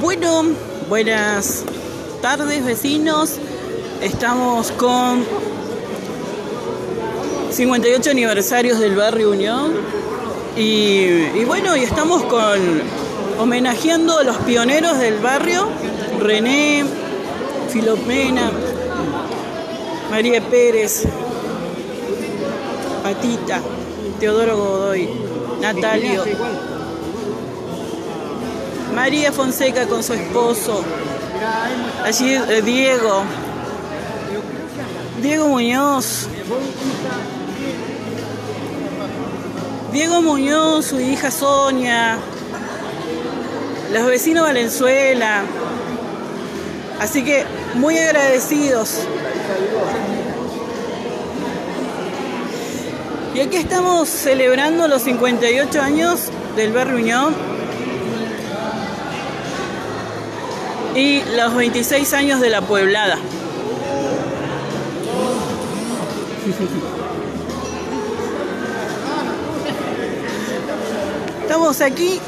Bueno, buenas tardes vecinos. Estamos con 58 aniversarios del barrio Unión. Y, bueno, y estamos con homenajeando a los pioneros del barrio, René, Filomena, María Pérez, Patita, Teodoro Godoy, Natalio, María Fonseca con su esposo, allí eh, Diego, Diego Muñoz, Diego Muñoz, su hija Sonia, los vecinos Valenzuela. Así que muy agradecidos. Y aquí estamos celebrando los 58 años del Barrio y los 26 años de la Pueblada. Estamos aquí,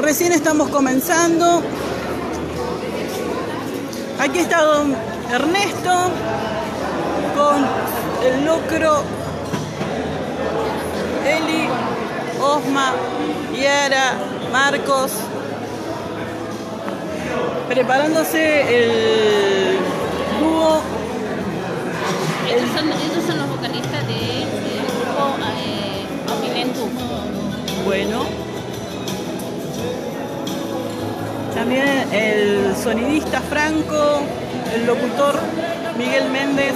recién estamos comenzando. Aquí está don Ernesto con el locro Eli, Osma, Yara, Marcos, preparándose el dúo. Ellos son, ellos son los vocalistas del grupo eh. Bueno. También el sonidista Franco, el locutor Miguel Méndez.